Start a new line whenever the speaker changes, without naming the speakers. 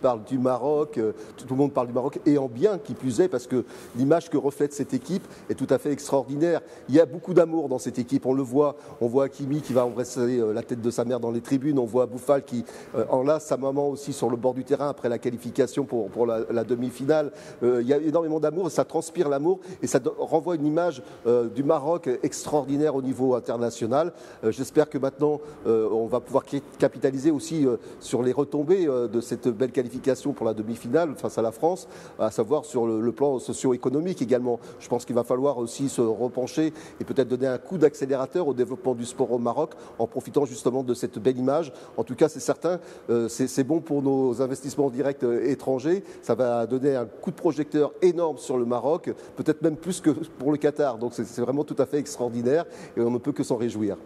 parle du Maroc, euh, tout le monde parle du Maroc, et en bien qui plus est, parce que l'image que reflète cette équipe est tout à fait extraordinaire. Il y a beaucoup d'amour dans cette équipe, on le voit. On voit Hakimi qui va embrasser la tête de sa mère dans les tribunes, on voit Bouffal qui enlace sa maman aussi sur le bord du terrain après la qualification pour, la, demi-finale. il y a énormément d'amour, ça transpire l'amour, et ça renvoie une image du Maroc extraordinaire au niveau international. J'espère que maintenant, on va pouvoir capitaliser aussi euh, sur les retombées euh, de cette belle qualification pour la demi-finale face à la France, à savoir sur le, plan socio-économique également. Je pense qu'il va falloir aussi se repencher et peut-être donner un coup d'accélérateur au développement du sport au Maroc en profitant justement de cette belle image. En tout cas, c'est certain, euh, c'est bon pour nos investissements directs étrangers. Ça va donner un coup de projecteur énorme sur le Maroc, peut-être même plus que pour le Qatar. Donc c'est vraiment tout à fait extraordinaire et on ne peut que s'en réjouir.